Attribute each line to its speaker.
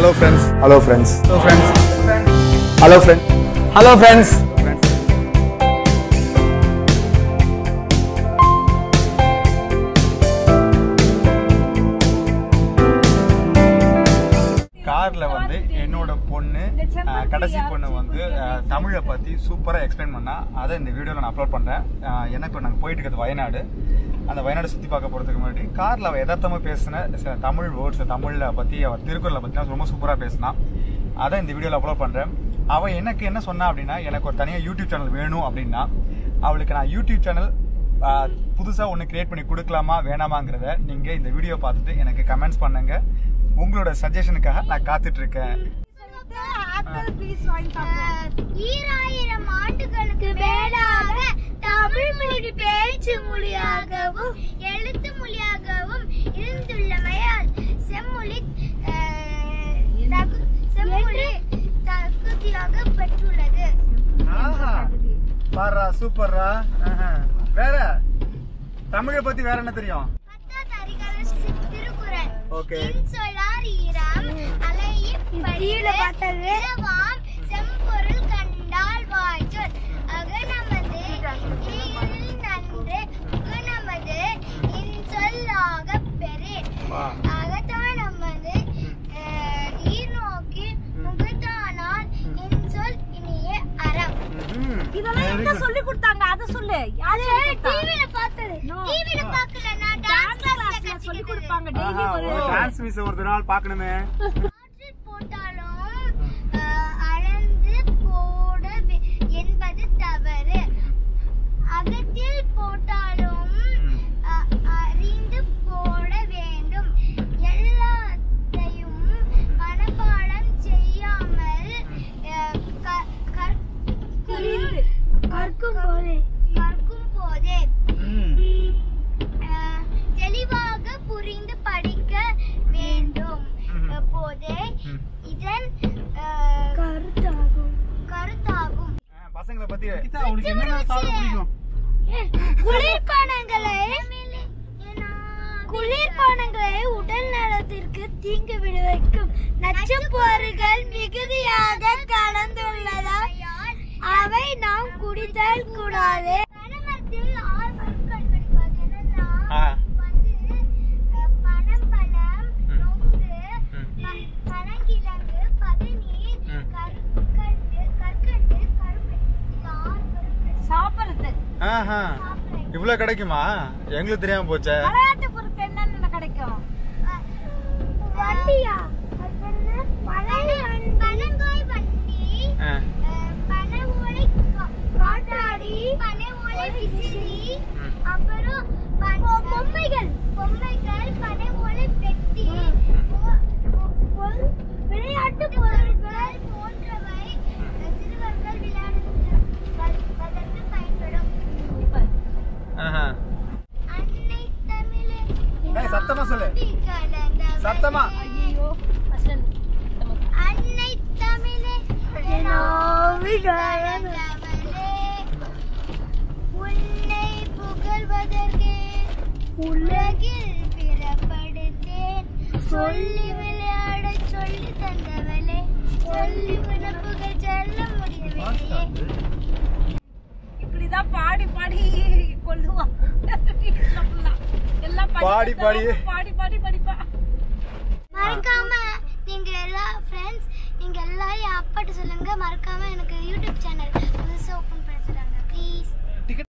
Speaker 1: Hello friends
Speaker 2: hello friends
Speaker 1: hello friends
Speaker 2: hello friend hello friends
Speaker 1: கார்ல வந்து என்னோட பொண்ணு கடைசி பொண்ணு வந்து தமிழை பத்தி சூப்பரா எக்ஸ்பிளைன் பண்ணா. அதை இந்த வீடியோல நான் அப்லோட் பண்றேன். அஹ், ஏன்னா இப்போ நாங்க போயிட்டு இருக்கிறது வயநாடு. அந்த வயநாடு சுற்றி பார்க்க போகிறதுக்கு முன்னாடி காரில் அவள் எதார்த்தமாக பேசின சில தமிழ் வேர்ட்ஸ் தமிழில் பற்றி அவள் திருக்குறளை பத்தி ரொம்ப சூப்பராக பேசினா. அதை இந்த வீடியோவில் அப்லோட் பண்ணுறேன் அவள் எனக்கு என்ன சொன்னா அப்படின்னா எனக்கு ஒரு தனியாக யூடியூப் சேனல் வேணும் அப்படின்னா அவளுக்கு நான் யூடியூப் சேனல் புதுசாக ஒன்று கிரியேட் பண்ணி கொடுக்கலாமா வேணாமாங்கிறத நீங்கள் இந்த வீடியோ பார்த்துட்டு எனக்கு கமெண்ட்ஸ் பண்ணுங்கள் உங்களோட சஜஷனுக்காக நான் காத்துட்டு இருக்கேன்
Speaker 3: ஈராயிரம் ஆண்டுகளுக்கு மேலாக தமிழ் மொழி பேச்சு மொழியாகவும் எழுத்து மொழியாகவும் இருந்துள்ளமையால் செம்மொழி செம்மொழி தகுதியாக பெற்றுள்ளது.
Speaker 1: ஆஹா. பாரா சூப்பர்ரா. ஆஹா. வேற? தமிழை பத்தி வேற என்ன தெரியும்?
Speaker 3: பத்தாவது அதிகாரம்
Speaker 4: இதெல்லாம் எங்க. சொல்லி கொடுத்தாங்க. அத சொல்லு. யாரு
Speaker 3: டிவில பார்த்தது. டிவில பார்க்கல. நான்
Speaker 4: டான்ஸ் கிளாஸ்ல சொல்லி கொடுப்பாங்க. டெய்லி ஒரு
Speaker 1: டான்ஸ் மிஸ் ஒரு நாள் பார்க்கணுமே.
Speaker 3: இதன் கருத்தாகும். கருத்தாகும்.
Speaker 1: பசங்களை பத்தி உனக்கு என்னென்ன சாதம் பிடிக்கும்?
Speaker 3: குளிர்பானங்களை குளிர்பானங்களை உடல் நலத்திற்கு தீங்கு விளைவிக்கும். நச்சுப் பொருட்கள் மிகுதியாக கலந்துள்ளதால் அவை நாம் குடித்தல் கூடாது.
Speaker 1: ஆ. ஆஹா. இவ்வளவு கிடைக்குமா? எங்களுக்கு தெரியாம போச்சே.
Speaker 4: கிடைக்கும்.
Speaker 3: அப்புறம் பொம்மைகள். பொம்மைகள் பனை அன்னை தமிழே. உன்னை புகழ்வதற்கே உலகில் பிறப்படுத்தேன். சொல்லி விளையாட சொல்லி தந்தவளே. சொல்லி உணப்புகள் சொல்ல முடியவில்லையே.
Speaker 4: இப்படிதான் பாடி பாடி கொள்ளுவான். எல்லாம்
Speaker 1: பாடி, பாடி.
Speaker 4: பாடி
Speaker 3: 阿尔卡曼。